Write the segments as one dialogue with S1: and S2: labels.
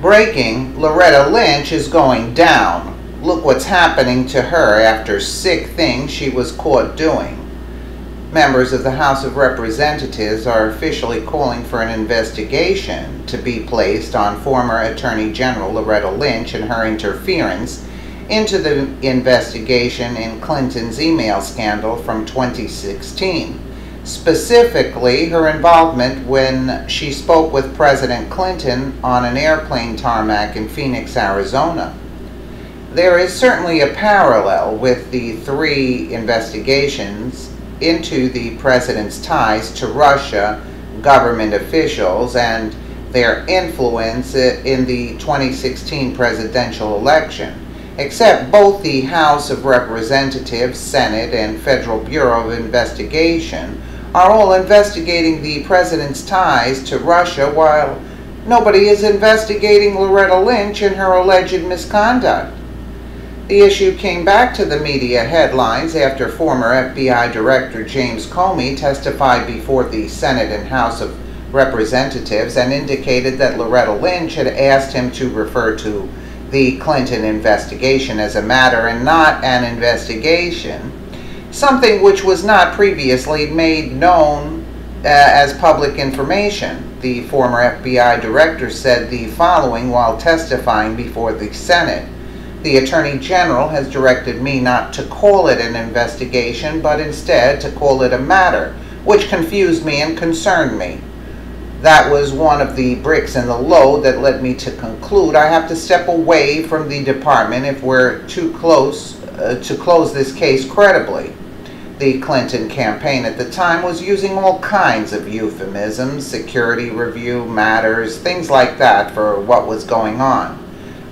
S1: Breaking, Loretta Lynch is going down. Look what's happening to her after sick things she was caught doing. Members of the House of Representatives are officially calling for an investigation to be placed on former Attorney General Loretta Lynch and her interference into the investigation in Clinton's email scandal from 2016. Specifically, her involvement when she spoke with President Clinton on an airplane tarmac in Phoenix, Arizona. There is certainly a parallel with the three investigations into the president's ties to Russia, government officials, and their influence in the 2016 presidential election except both the House of Representatives, Senate, and Federal Bureau of Investigation are all investigating the president's ties to Russia while nobody is investigating Loretta Lynch and her alleged misconduct. The issue came back to the media headlines after former FBI Director James Comey testified before the Senate and House of Representatives and indicated that Loretta Lynch had asked him to refer to the Clinton investigation as a matter and not an investigation, something which was not previously made known uh, as public information. The former FBI director said the following while testifying before the Senate. The Attorney General has directed me not to call it an investigation, but instead to call it a matter, which confused me and concerned me that was one of the bricks in the load that led me to conclude I have to step away from the department if we're too close uh, to close this case credibly. The Clinton campaign at the time was using all kinds of euphemisms, security review matters, things like that for what was going on.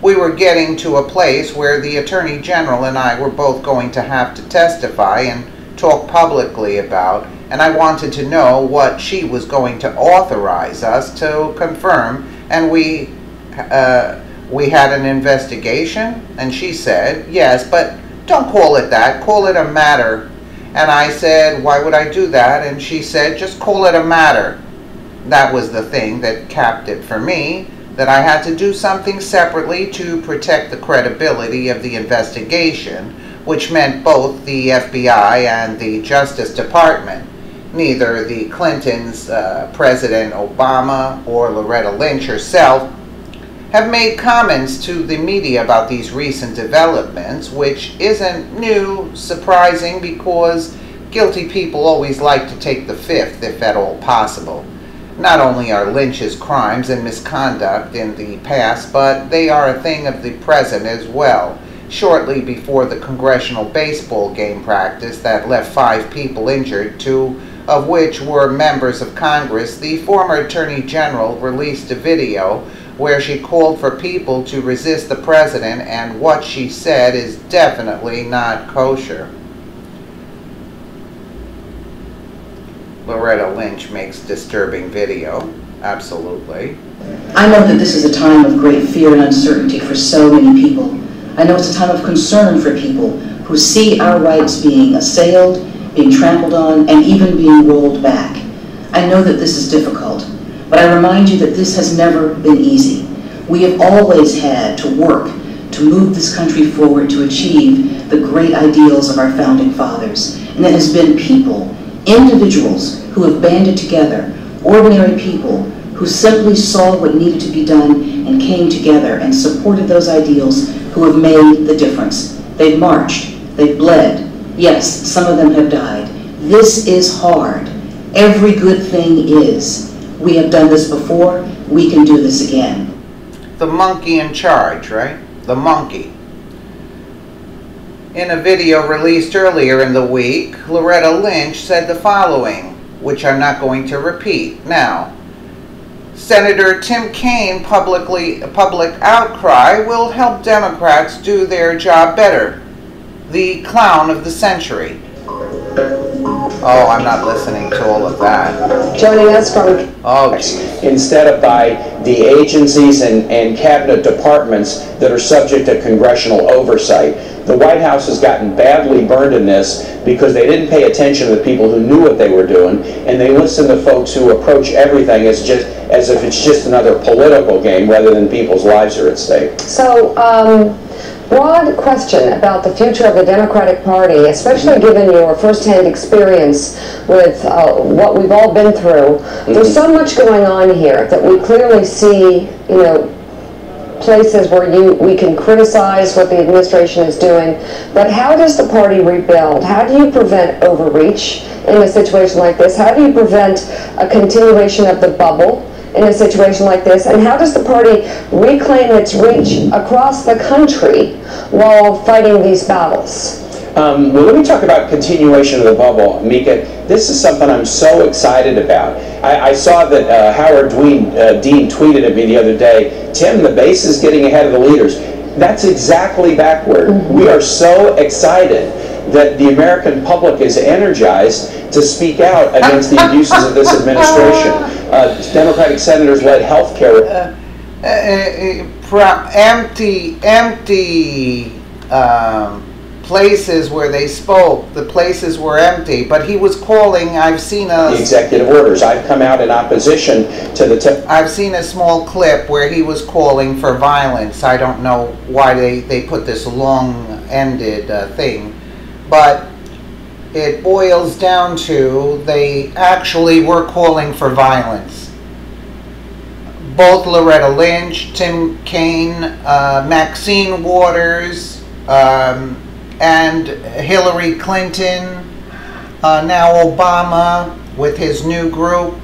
S1: We were getting to a place where the Attorney General and I were both going to have to testify and talk publicly about and I wanted to know what she was going to authorize us to confirm. And we, uh, we had an investigation, and she said, yes, but don't call it that, call it a matter. And I said, why would I do that? And she said, just call it a matter. That was the thing that capped it for me, that I had to do something separately to protect the credibility of the investigation, which meant both the FBI and the Justice Department neither the Clintons, uh, President Obama, or Loretta Lynch herself have made comments to the media about these recent developments, which isn't new, surprising, because guilty people always like to take the fifth if at all possible. Not only are Lynch's crimes and misconduct in the past, but they are a thing of the present as well. Shortly before the congressional baseball game practice that left five people injured, two of which were members of Congress, the former Attorney General released a video where she called for people to resist the president, and what she said is definitely not kosher. Loretta Lynch makes disturbing video. Absolutely.
S2: I know that this is a time of great fear and uncertainty for so many people. I know it's a time of concern for people who see our rights being assailed being trampled on, and even being rolled back. I know that this is difficult, but I remind you that this has never been easy. We have always had to work to move this country forward to achieve the great ideals of our founding fathers. And it has been people, individuals who have banded together, ordinary people who simply saw what needed to be done and came together and supported those ideals who have made the difference. They've marched, they've bled, Yes, some of them have died. This is hard. Every good thing is. We have done this before. We can do this again.
S1: The monkey in charge, right? The monkey. In a video released earlier in the week, Loretta Lynch said the following, which I'm not going to repeat now. Senator Tim Kaine publicly public outcry will help Democrats do their job better the clown of the century. Oh, I'm not listening to all of that.
S3: Joining us from
S1: Oh, geez.
S4: instead of by the agencies and, and cabinet departments that are subject to congressional oversight. The White House has gotten badly burned in this because they didn't pay attention to the people who knew what they were doing, and they listened to folks who approach everything as just as if it's just another political game rather than people's lives are at stake.
S3: So, um, broad question about the future of the Democratic Party, especially given your firsthand experience with uh, what we've all been through. There's so much going on here that we clearly see, you know, places where you we can criticize what the administration is doing, but how does the party rebuild? How do you prevent overreach in a situation like this? How do you prevent a continuation of the bubble? In a situation like this? And how does the party reclaim its reach across the country while fighting these battles?
S4: Um, well, let me talk about continuation of the bubble, Mika. This is something I'm so excited about. I, I saw that uh, Howard Dween, uh, Dean tweeted at me the other day, Tim, the base is getting ahead of the leaders. That's exactly backward. We are so excited that the American public is energized to speak out against the abuses of this administration. Uh, Democratic senators led health care.
S1: Uh, uh, pro- empty, empty um, places where they spoke. The places were empty, but he was calling. I've seen
S4: the
S1: a,
S4: executive orders. I've come out in opposition to the.
S1: I've seen a small clip where he was calling for violence. I don't know why they they put this long-ended uh, thing, but it boils down to they actually were calling for violence. Both Loretta Lynch, Tim Kaine, uh, Maxine Waters, um, and Hillary Clinton, uh, now Obama with his new group.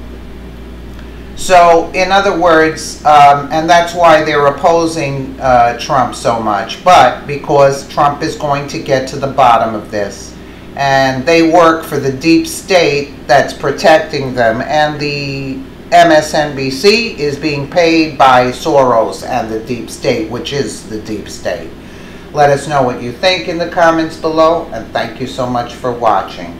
S1: So, in other words, um, and that's why they're opposing uh, Trump so much, but because Trump is going to get to the bottom of this. And they work for the deep state that's protecting them, and the MSNBC is being paid by Soros and the deep state, which is the deep state. Let us know what you think in the comments below, and thank you so much for watching.